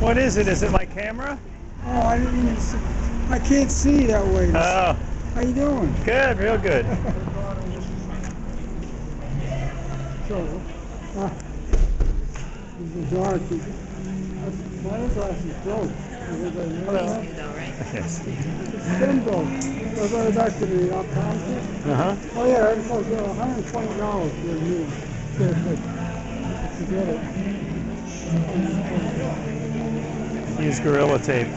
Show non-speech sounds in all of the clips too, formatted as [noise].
What is it? Is it my camera? Oh, I didn't even see. I can't see that way. Oh, How you doing? good, real good. [laughs] So, uh, it's dark. My glasses broke. Hello. Yes. Stem broke. I got it back to the optometrist. Uh huh. Oh yeah, it uh, $120 for a new pair of fix- to get it. Transitional lenses.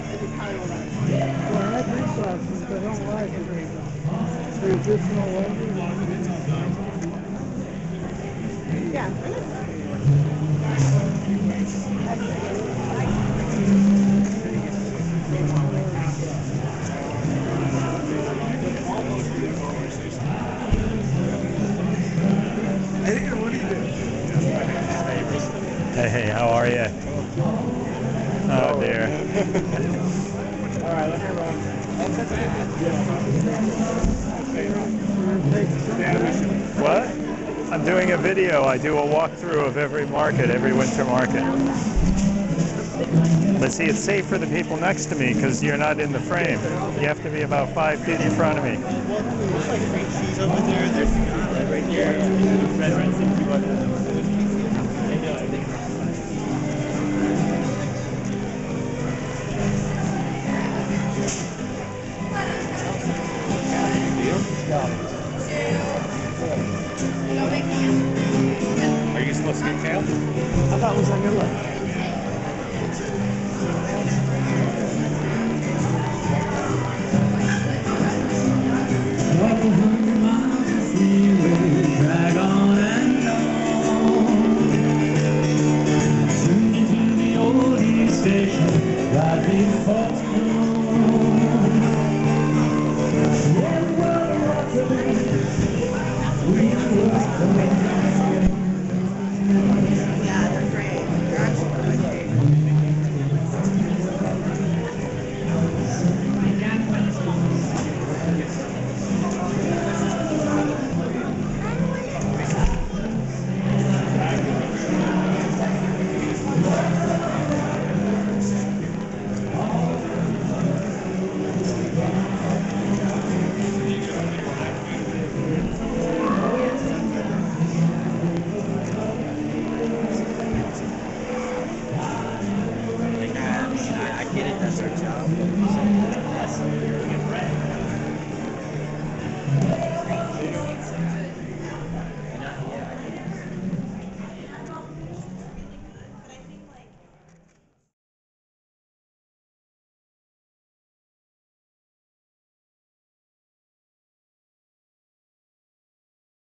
Hey, hey, how are you? Oh, oh dear. [laughs] What? I'm doing a video. I do a walkthrough of every market, every winter market. But see, it's safe for the people next to me because you're not in the frame. You have to be about five feet in front of me. Are you supposed to get kale? I thought it was on your left. Drag on and on. Soon into the old East Station, right before